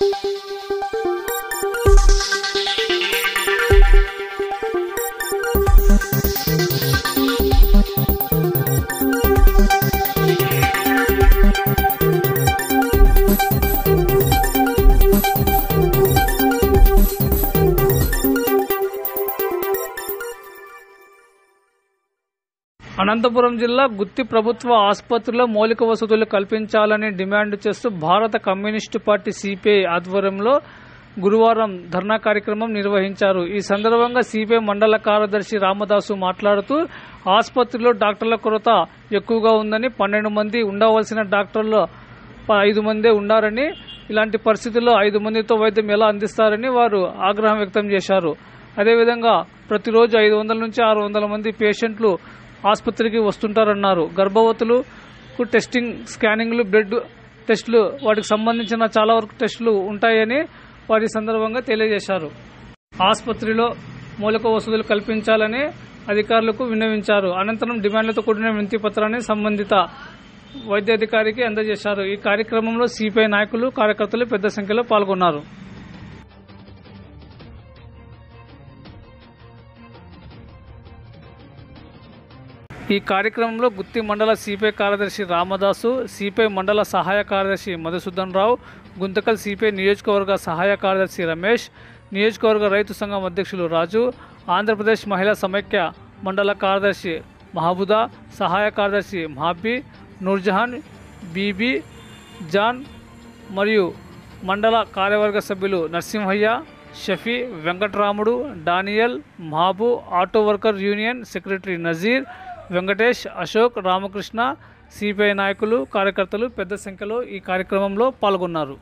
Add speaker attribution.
Speaker 1: Música Anantapuram జిల్లా గుత్తి ప్రభుత్వ ఆసుపత్రిలో మౌలిక వసతులు కల్పించాలని డిమాండ్ చేస్తూ భారత కమ్యూనిస్టు పార్టీ సిపిఐ ఆధ్వర్యంలో గురువారం ధర్నా కార్యక్రమం నిర్వహించారు. ఈ సందర్భంగా సిపిఐ మండల కార్యదర్శి రామదాసు మాట్లాడుతూ ఆసుపత్రిలో డాక్టర్ల కొరత ఎక్కువగా ఉందని పన్నెండు మంది ఉండవలసిన డాక్టర్లు ఐదు మందే ఉన్నారని ఇలాంటి పరిస్థితుల్లో ఐదు మందితో వైద్యం ఎలా అందిస్తారని వారు ఆగ్రహం వ్యక్తం చేశారు. అదేవిధంగా ప్రతిరోజు ఐదు వందల నుంచి ఆరు వందల మంది పేషెంట్లు ఆసుపత్రికి వస్తుంటారన్నారు. గర్భవతులకు టెస్టింగ్ స్కానింగ్లు బ్లడ్ టెస్టులు వాటికి సంబంధించిన చాలా వరకు టెస్టులు ఉంటాయని వారి సందర్భంగా తెలియజేశారు. ఆసుపత్రిలో మూలక వసతులు కల్పించాలని అధికారులకు విన్నవించారు. అనంతరం డిమాండ్లతో కూడిన వినతి పత్రాన్ని సంబంధిత వైద్యాధికారికి అందజేశారు. ఈ కార్యక్రమంలో సిపిఐ నాయకులు కార్యకర్తలు పెద్ద సంఖ్యలో పాల్గొన్నారు. ఈ కార్యక్రమంలో గుత్తి మండల సిపిఐ కార్యదర్శి రామదాసు సిపిఐ మండల సహాయ కార్యదర్శి మధుసూదన్ రావు గుంతకల్ సిపిఐ నియోజకవర్గ సహాయ కార్యదర్శి రమేష్ నియోజకవర్గ రైతు సంఘం అధ్యక్షులు రాజు ఆంధ్రప్రదేశ్ మహిళా సమైక్య మండల కార్యదర్శి మహబూదా సహాయ కార్యదర్శి మహాబీ నూర్జహాన్ బీబీ జాన్ మరియు మండల కార్యవర్గ సభ్యులు Narasimhaiah Shafi Venkatramudu Daniel Mahabu auto worker union secretary Nazir Venkatesh Ashok Ramakrishna CPI నాయకులు కార్యకర్తలు పెద్ద సంఖ్యలో ఈ కార్యక్రమంలో పాల్గొన్నారు.